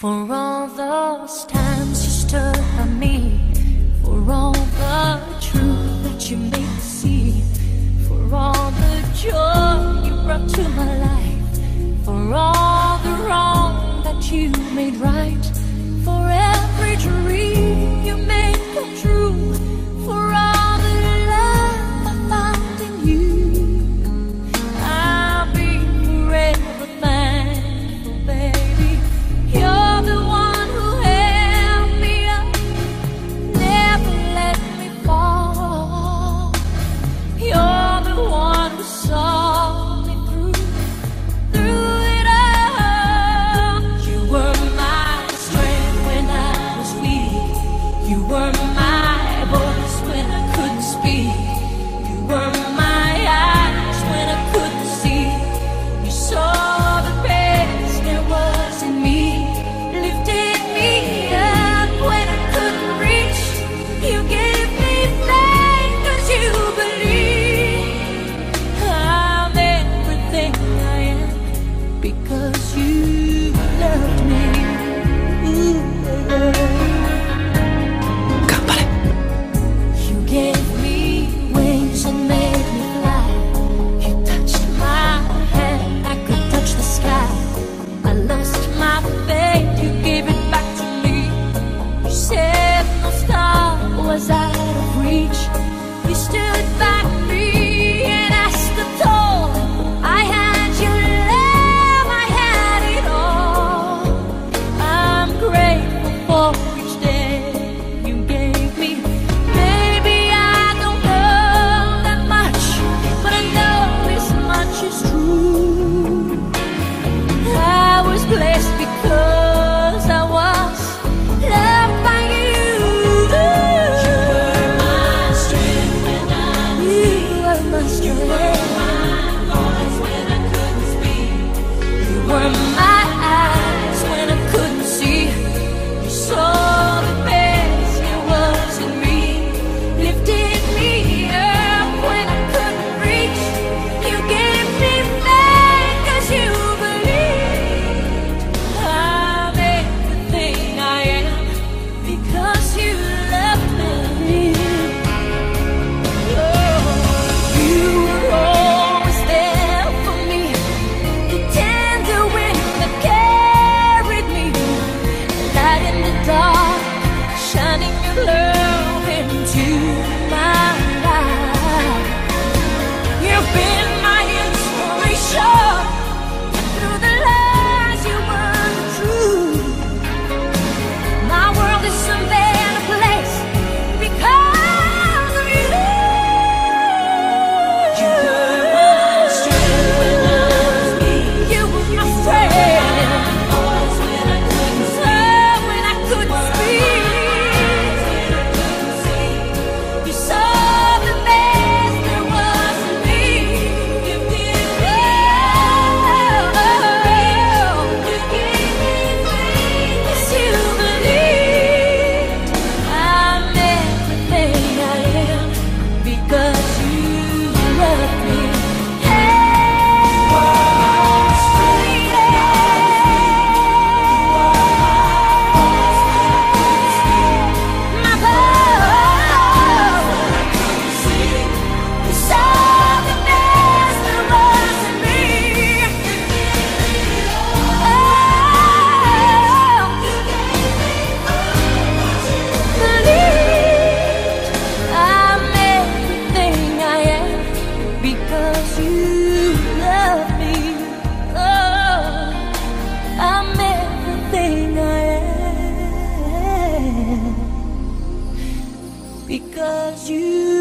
For all those times you stood by me, for all the truth that you made. was out of reach. You stood by me and asked the toll. I had your love, I had it all. I'm grateful for each day you gave me. Maybe I don't know that much, but I know this much is true. I was blessed because. you because you